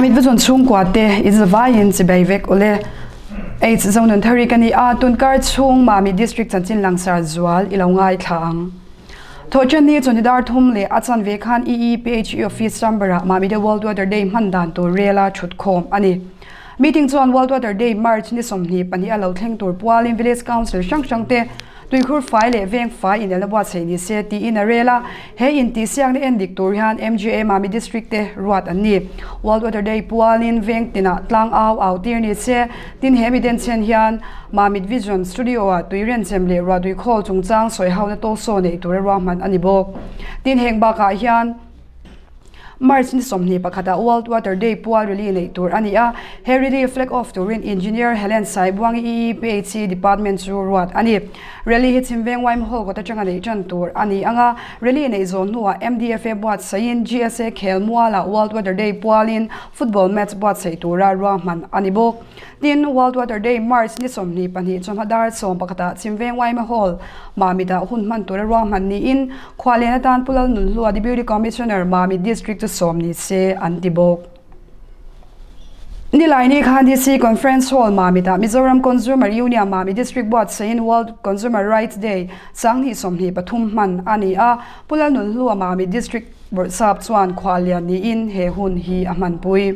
mamit vazon chung kwa te is vai in chi bai vek ole eight zone on thari kani a tun kar chung mami district chanchin langsar zual ilongai thang thochen ni choni dar thum le achan ve khan eephe office number mami the world water day man dan to rela chut khom ani meeting chuan world water day march ni somni pani alo thleng tur pualin village council sang sang te tui khur fai le e veng fai in la bwa chei ni se ti in a rela. He in ti siang ne en dik tur han mga mami district te ruat an ni. World water day pualin veng tina tlang aw aw tir ni se. Tin he mi den chen hian mami vision studio a tui ren chem le ra dui khol chung chang soi haw na to so nei tur ra man ani bok. Tin heng ba ka ah hian March ni somni pakhata World Water Day pua rally nei tur ani a he rally flag off turin engineer, Helen Saibwang PhD department chu ruat. Ani rally hi chimveng waim hol ko ta changa nei chan tur. Ani, anga rally nei zon nuwa MDFA buat sain GSA khel muala World Water Day pualin football match buat sei tura rahman ani bok tin World Water Day, March ni somni, pani chom hadar som pakhata chimveng waim hol mamida hun man tura rahman ni in khwalena tan pulal nun lua di commissioner mami district som ni se antibok ni lai ni khan di si conference hall mami ta mizoram consumer union mami district board sain world consumer rights day sang ni som ni pathum man ani a pulal nun lu mami district bor sap chuan khwalian ni in he hun hi aman pui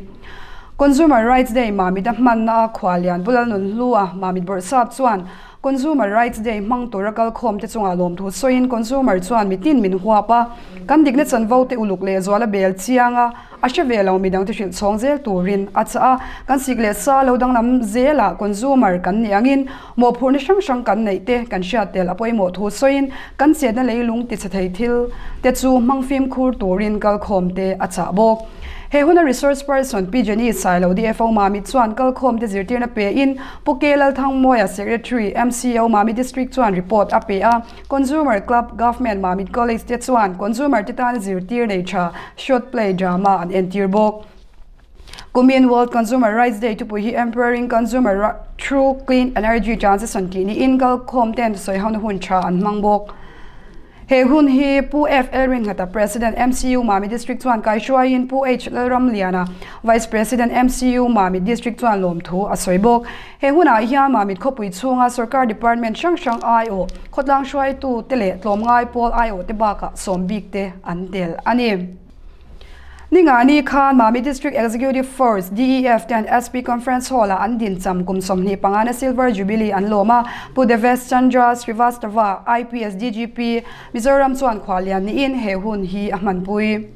consumer rights day mami da man na khwalian pulal nun lu mami bor sap chuan consumer rights day mang torakal khom te chunga lom thu. Soin consumer chuan mitin min huwa pa. Kan dik ne chan vote uluk le zwala bel chianga. A asha velo mi dang te shil chong zel turin acha kan sik le sa lo dang lam zela consumer kan ni angin. Mo phur ni sang sang kan nei te, kan sha tel apoi mo thu. Soin kan che na leilung ti chathai thil. Te chu mang phim khur turin kal khom te acha bok he huna resource person pi jeni sailo di fo mami chuan kal khom te zirtir na pe in pukelal thang moya secretary mco mami district chuan report a pe a. Consumer club government mami college te chuan consumer te tan zirtir nei tha. Short play drama an entir bok Kumin World Consumer Rights Day to puhi empowering consumer through clean energy chances tini in kal khom ten soi haun hun cha an mangbok he hun hi pu fl ring hata president mcu mami district chuan kai shua in pu h ram liana vice president mcu mami district chuan lom thu a soibok he huna hian mami khopui chunga sarkar department shang shang io khotlang shwai tu tele tlom ngai pol io te ba ka sombik te an del ani ningani khan, mami district executive force def ten sp conference hall, an din cham kum somni pangana silver jubilee an loma pudeves chandra srivastava ips dgp mizoram chuan khwalian ni in, he hun hi ahman pui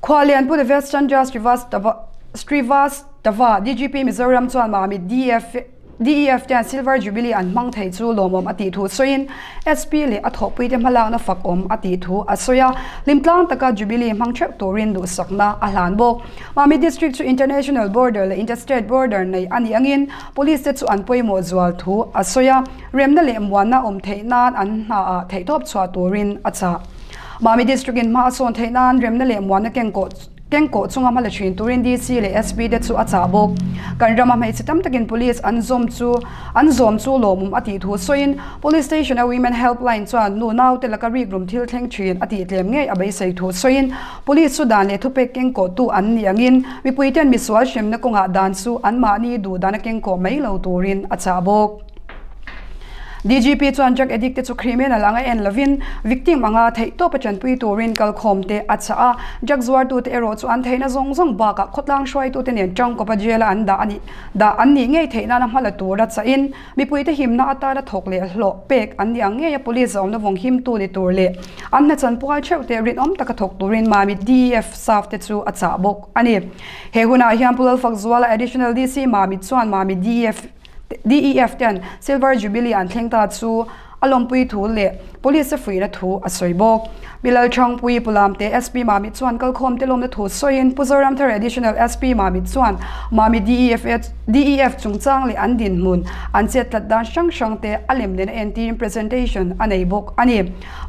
khwalian pu chandra srivastava srivastava dgp mizoram chuan mami DEF. DEF ten silver jubilee an mang thei chu lomom ati thu soin SP le a thok pui te mala na fak om ati thu asoya limtlang taka jubilee mang thep torin du sakna a hlan bo, mami district to international border le interstate border nei ani angin, police te chu an poimo zual thu asoya remna le mwana om thei nan an na a thei top chwa torin acha mami district in ma son thei nan remna le mwana keng ko keng ko chunga mala thin turin dc le sp de chu acha bok kan rama mai chitam takin police an zom chu an zom chu lomum ati thu soin police station a women helpline chuan nu naw te laka ri rum thil thleng thin ati tlem nge abai sei thu soin police su dan le thu pe keng ko tu an ni angin mi puiten mi swal shem na konga dan su an ma ni du dan keng ko mai lo turin acha bok DGP chuan drug addicted chu criminal anga en lovin victim anga thei to pachan pui turin kal khom te acha a drug zwar tu te ero chu an theina zong zong ba ka khotlang shwai tu te nen chang ko pa jela an da ani da an ni ngei theina na mala tu ra cha in mi pui te him na ata da thok le hlo pek an ni ange ya police om na wong him tu ni tur le an na chan puai cheu te rin om ta ka thok turin ma mi df saf te chu acha bok ani he huna hiam pulal fak zwala additional dc ma mi chuan ma mi df DEF ten Silver Jubilee an thleng ta chu alompui thu le police free na thu a soibok bilal chang pui pulam te sp mami chuan kal khom te lom na thu soi in puzoram thar additional sp mami chuan mami def def chungchang le an din mun an chet tat dan shang shang te alem den anti presentation anei bok ani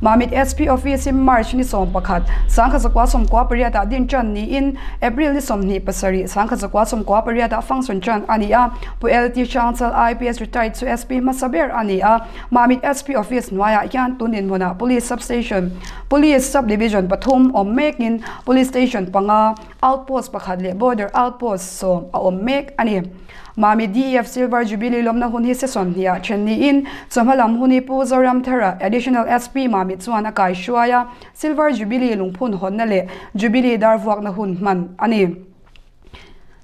mami sp office in march ni som pakhat sangkha zakwa som kwa pariya ta din chan ni in april ni som ni pasari sangkha zakwa som kwa pariya ta function chan ani a pu lt chancel ips retired to sp masaber ani a mami sp office nwaya yan tu tunin hona police substation, police subdivision, pathum, om mekin police station, panga, outpost pakhat le, border outpost, so a om mek ani. Mami df silver jubilee lomna hun hi se son hia chenni in chomhalam huni pu zoram thera additional sp mami chuan kai shuaya, silver jubilee lungphun honna le, jubilee dar vuak na hun man ani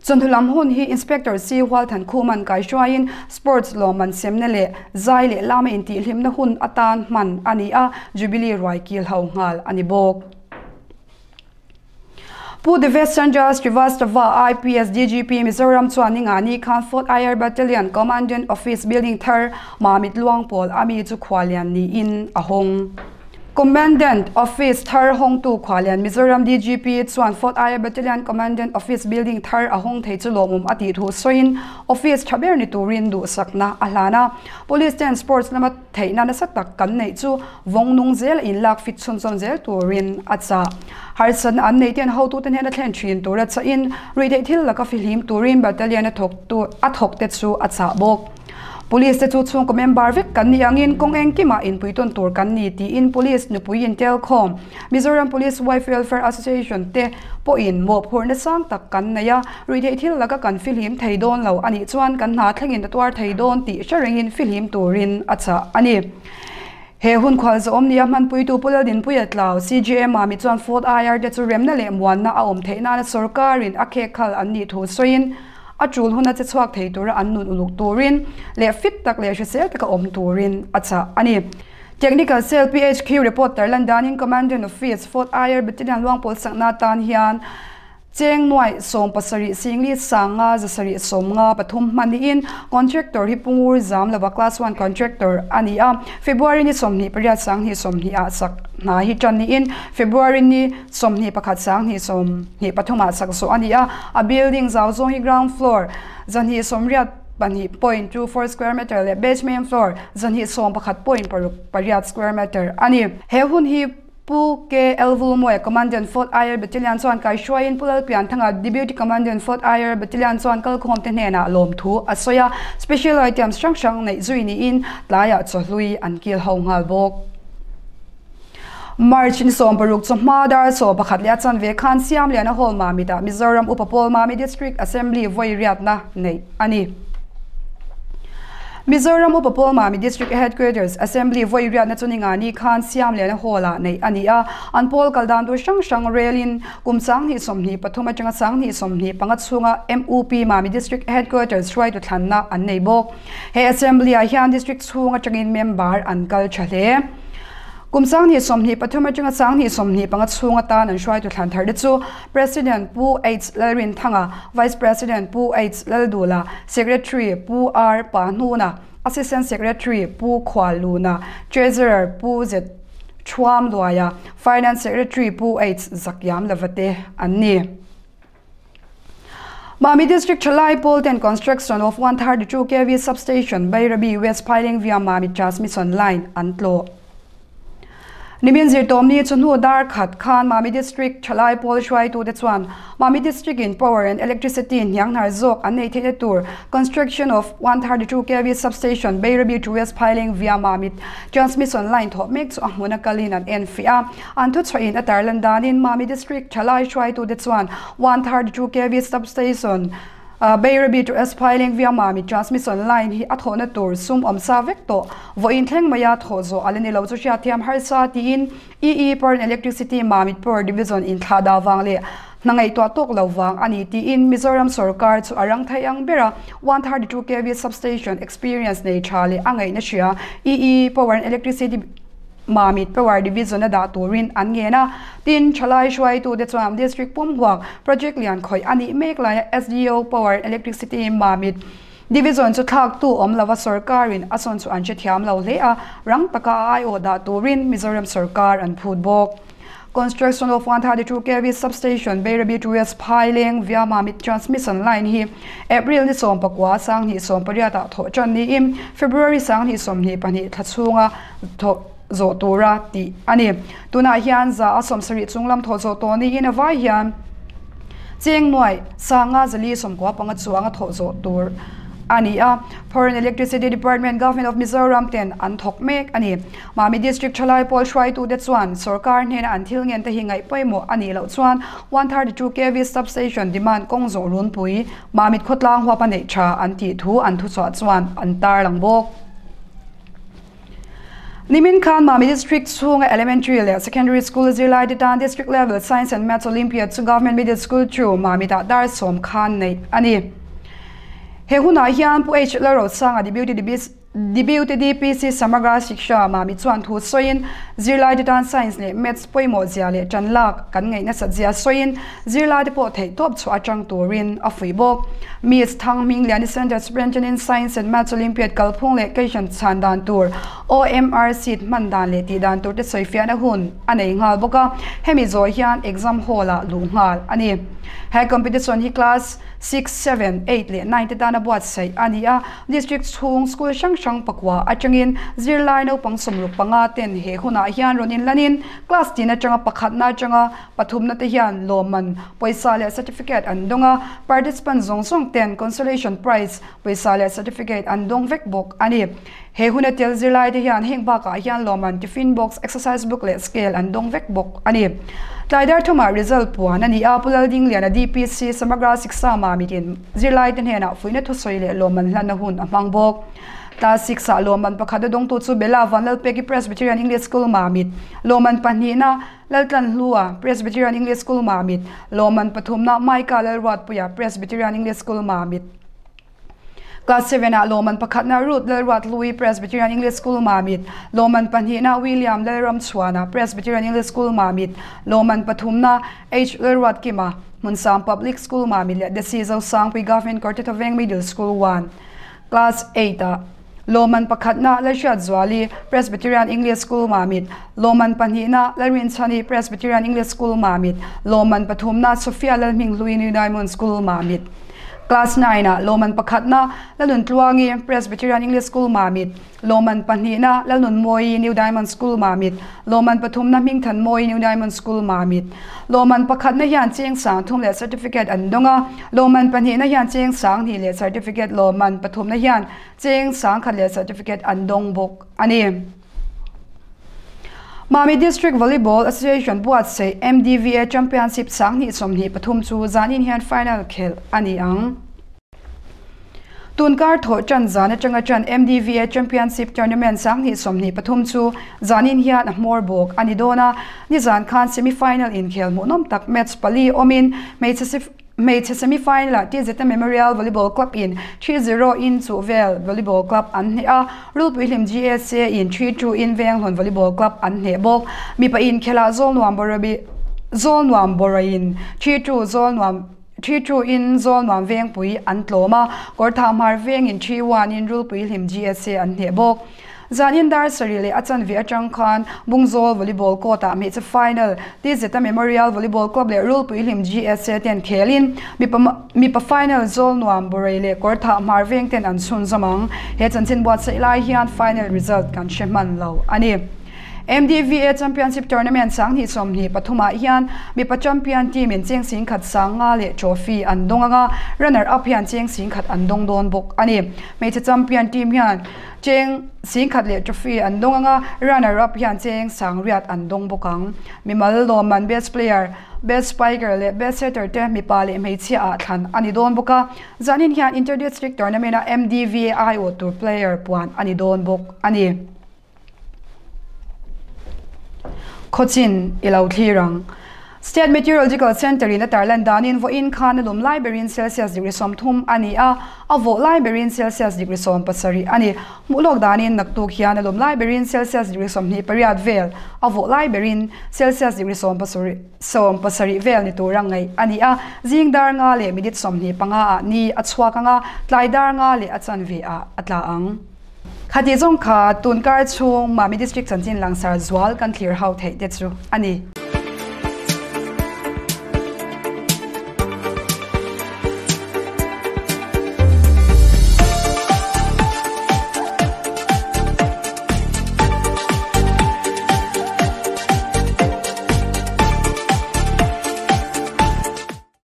chunhulam hun hi, inspector si hwal than khuman kai shwain sports law man semne le, zai le lama in ti hlimna hun atan man ani a, jubilee roi kil hau ngal ani bok. Pu the western jas trivastava ips dgp mizoram chuaning ani khan fort air battalion commandant office building thar, mamit luang pol ami chu khwalian ni in ahong Commandant Office Thar Hong Tu Khwalian, Mizoram DGP Chuan Fort Aya Battalion Commandant Office Building Thar Ahong Thei Chu Lomum Ati Thu Soin, Office Chaber ni Turin Du Sakna Ahlana Police and Sports Lama Thei Na Na Satak Kan Nei Chu, Vong Nung Zel In Lak Fit Chun Chun Zel Turin Atsa Harsan An Nei Tian How Tu Ten Hena Thlen Chin Turat Sa In Rite Thil Laka Filhim Turin Battalion Athok Tu Athok Tetsu Atsa Bok. Police te chu chung ko member vek kan ni angin kong eng ki ma in puiton tur kan ni ti in police nu pui in telcom mizoram police wife welfare association te po in mo phur na sang tak kan na ya ri de thil laka kan film thei don lo ani chuan kan na thlengin twar thei don ti sharing in film turin acha ani he hun khwal zo om nia man pui tu pula din pui atlaw cgm ma mi chuan fort ir de chu rem na le mwan na a om theina na sarkarin akhe khal an ni thu soin a chul huna che chuak thei tur an nun uluk turin. Le fit tak le she sel taka om turin. Acha ani, technical cell phq reporter landanin commandant of fields fort air battalion luangpol sangna tan hian cheng nuai som pasari singli sanga zasari somnga pathum in contractor hi pungur zam lava class 1 contractor ani a february ni somni priya sang hi somni a sak na hi tan ni in february ni somni pakhat sang hi som hi pathuma sak so ani a a building zaw zo hi ground floor zan hi somriat pani point two four square meter le basement floor zan hi som pakhat point par pariat square meter ani he hun hi pu ke elvul moe, commandant fort air battalion chuan kai shwain pulal pian thanga, deputy commandant fort air battalion chuan kal khom te hena, lom thu asoya, special item strong strong nei zui ni in tlaya chohlui an kil ho ngal bok. March ni som paruk Ma dar so pakhat lia chan ve khan siam lian a hol ma mi da, mizoram upapol ma mi district assembly voi riat na nei ani. Mizoram upapol mami district headquarters, assembly, voi ria na chuninga ni khan siam le na hola nei ania an pol kaldan do sang shang relin kumsang hi somni pathoma changa sang hi somni panga chunga MUP mami district headquarters try to thanna an nei bok he assembly a hian district chunga changin member an kal chale kum sang ni som ni pathuma chunga sang ni som ni panga chunga ta nan shwai tu thlan thar de chu president pu h lalrin thanga vice president pu h laldula secretary pu r pa na assistant secretary pu khwaluna treasurer pu z chuam loya finance secretary pu h zakyam lavate anni Mami District Chalai Pole and construction of 132 kV substation by Rabi West piling via Mami transmission line Antlo. Nimin zir tom ni chun hu dar khat khan Mami District Chalai Pol Shwai tu de chuan Mami District in Power and Electricity in Yang Nar Zok an nei the tur construction of 132 kV substation Bayrabi to West Piling via Mami transmission line thop mek chu ahmuna kalin an enfia an tu chho in atar landanin Mami District Chalai Shwai tu de chuan 132 kV substation Bayrabi to aspiring via mami, transmission line, hi athona tur, sum om sa vek to vo in thleng maya tho zo alani lo chu sha thiam har sa ti in ee per electricity mamit per division in thada wang le. Nangai to tok lo wang ani ti in mizoram sarkar chu arang thai ang bera. 132 kv substation experience nei chale angai na shia ee power electricity mamit power division da turin an nge na. Tin chalai shwai tu de cham district pum huak project lian khoi ani mek la sdo power electricity mamit. Division chu thak tu om lawa sarkar in ason chu an che thiam lo le a, rang taka ai o da turin, mizoram sarkar an phut bok. Construction of 132 kV substation Berabi to West piling via Mamit transmission line hi. April ni som pakwa, sang hi som pariata tho chan ni im. February sang hi som ni pani thachunga tho zo tura ti. Ani, tuna hian za asom sari chunglam tho zo to ni in avai hian. Cheng noi sanga zali som ko panga chuanga tho zo tur ani, a, foreign electricity department, government of mizoram ten an thok mek. Ani mami district chalai pol shwai tu de chuan. Sarkar hnen an thil ngen te hingai paimo ani, lo chuan 132 kv substation demand kong zo run pui. Mamit khotlang hwa pa nei tha. An ti thu, an thu chwa chuan, an tar lang bok Nimin Khan Mami District Sunga Elementary le Secondary School Zirlai Ditan District Level Science and Maths Olympiad to Government Middle School Chu Mami Ta Dar Som Khan nei ani. He huna hian pu h la ro sang a debut debut debut dpc samaga shiksha ma mi chuan thu soin zirlai de dan science le maths poimo zia le chanlak kan ngai na sajia soin zirlai de po thei top chu atang turin a fuibo mi thang ming lian center superintendent science and maths olympiad kalphung le kaishan chan dan tur omrc man dan le ti dan tur te soifia na hun, anei ngal boka, hemi zo hian exam hall a lu ngal ani. He competition hi class 6 7 8 le, nine te dana buat sai ania district chung school sang sang pakwa atangin zirlai no pangsum somru panga, ten he khuna hian ronin lanin, class tin atanga pakhat na changa, pathum na te hian loman poisa le certificate andonga participant zong song ten, consolation prize poisa le certificate andong vek bok, ani. He huna tel zirlai te hian hengba ka hian loman tiffin box exercise book le scale andong vek bok, ani. Taidar thuma result puan ani apulal ding lian DPC samagra siksa ma mitin zirlai ten hena fuina thu soile loman hlan na hun amang bok ta siksa loman pakhada dong tu chu bela vanal peki presbyterian english school ma mit loman pani na laltan hlua presbyterian english school ma mit loman pathumna maika lalwat puya presbyterian english school ma mit Class 7 a Loman pakhat na Ruth Lerwat Louis Presbyterian English School Mamit. Loman panhi na William Leram Chwana Presbyterian English School Mamit. Loman pathum na H. Lerwat Kima, Munsam Public School Mamit. The sang pui Government Kortetoveng Middle School 1 Class 8 a ah. Loman pakhat na Zwali, Presbyterian English School Mamit. Loman panhi na Larin Chani, Presbyterian English School Mamit. Loman pathum na Sophia Lalming luini Diamond School Mamit. Class 9 na loman pakhat na lalun tluangi presbyterian english school mamit loman panhi na lalun moi new diamond school mamit loman pathum na mingthan moi new diamond school mamit loman pakhat na hian cheng sang thum le certificate andonga loman panhi na hian cheng sang ni le certificate loman pathum na hian cheng sang khat le certificate andong bok ani Mami District Volleyball Association buat se MDVA Championship sang ni som ni pathum chu zanin hian final khel ani ang. Tunkar tho chan zana changa chan MDVA Championship Tournament sang ni som ni pathum chu zanin hian more bok ani dona ni zan khan semi final in khel mu nom tak match pali omin match made semi final ti zeta memorial volleyball club in 3-0 in chu vel volleyball club an he a. Rul william gsa in 3-2 in veng hon volleyball club an he bok mi pa in khela zol nuam borabi zol nuam borain 3-2 zol nuam 3-2 in zol nuam veng pui an tloma kor tham har veng in 3-1 in rul william gsa an he bok zanin dar sarile achan vi atang khan bungzol volleyball kota me cha final ti zeta memorial volleyball club le rule pu ilim gsa ten khelin mi pa mi pa final zol nuam borele kortha marveng ten an sun zamang he chanchin bot sai lai hian final result kan sheman lo ani MDVA Championship Tournament sang hi som ni pathuma hian mi pa champion team in cheng sing khat sanga le trophy an donga runner up hian cheng sing khat an dong don bok ani me champion team hian cheng liệt khat le anh an donga runner up hian cheng, sang riat an dong bokang mi mal lo man best player, best spiker le best setter te, mi pa le mei chi a à than ani don boka zanin hian inter district tournament a MDVA IO tour player puan ani. Don bok ani Cochin ilau thirang State Meteorological Center in Tarlan danin vo in khan lum library in Celsius degree som thum ani a avo library in Celsius degree som pasari. Ani, mulok danin naktu khian lum library in Celsius degree som ni pariat vel. Avo library in Celsius degree som pasari som pasari vel ni turangai ani a jingdar nga le midit som ni panga a, ni achwa kanga tlaidar nga le achan ve a atla ang. Khati zong kha tunkar chung, mami district chanchin langsar zwal kan clear how thei te chu ani.